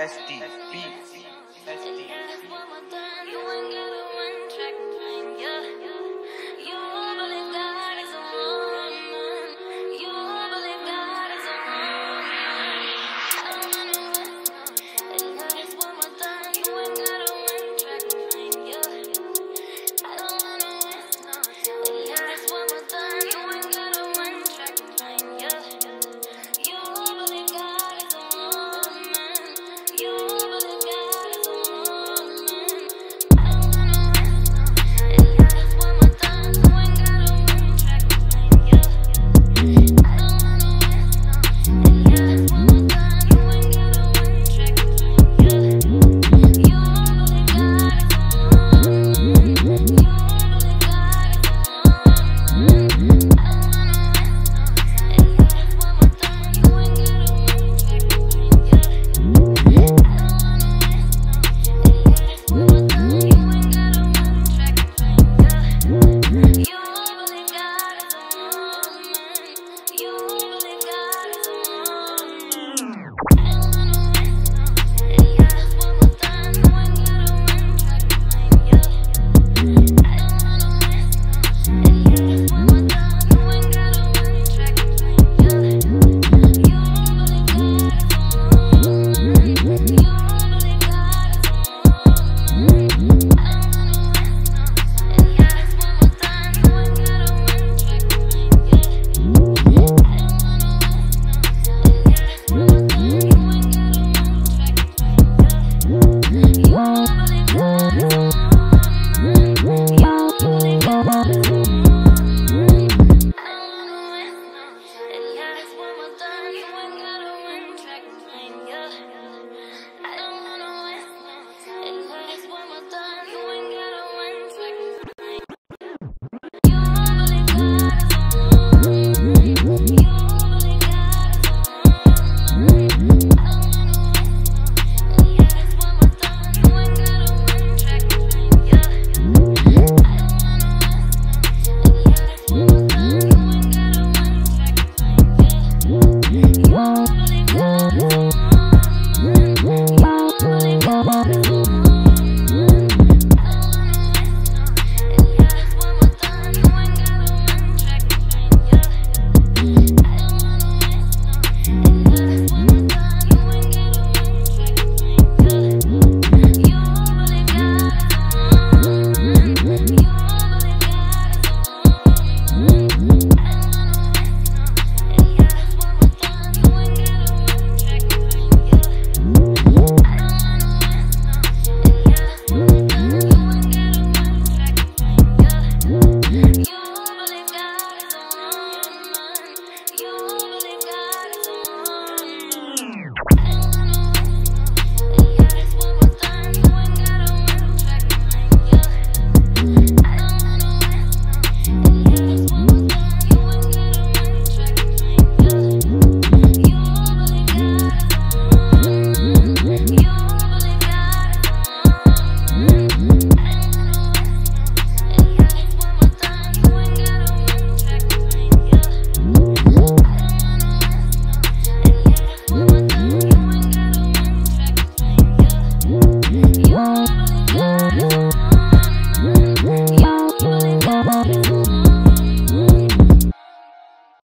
SD, SD.